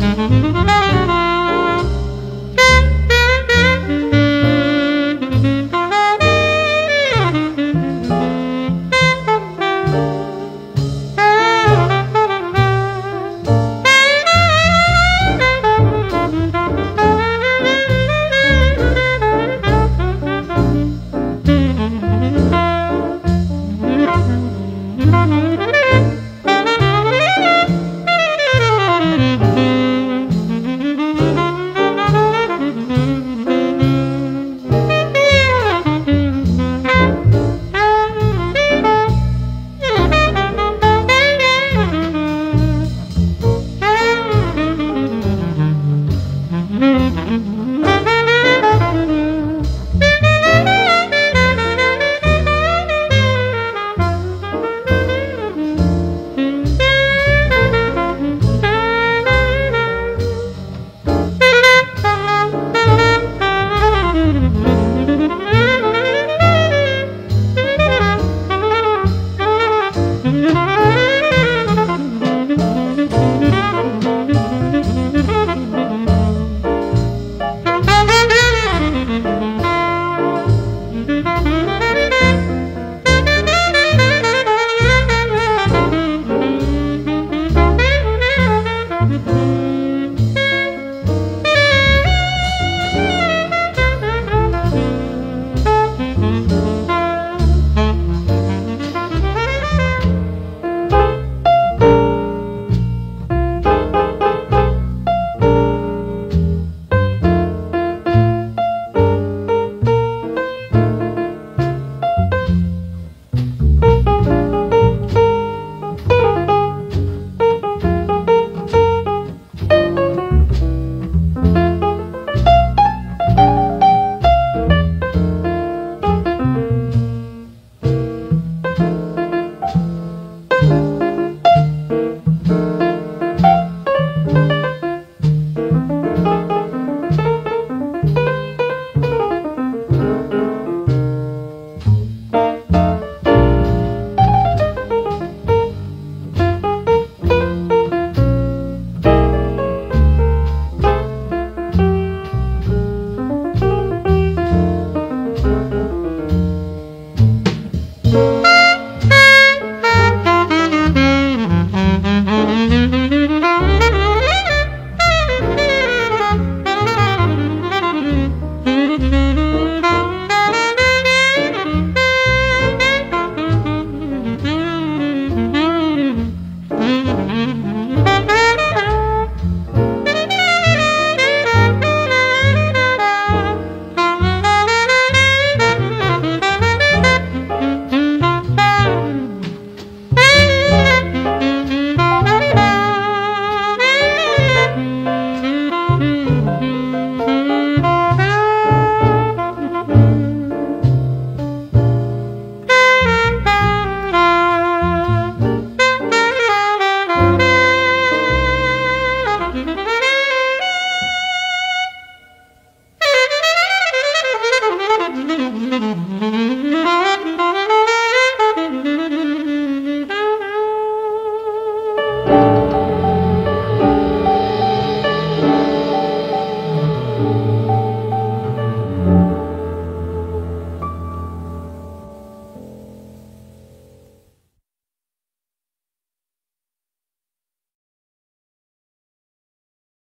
Música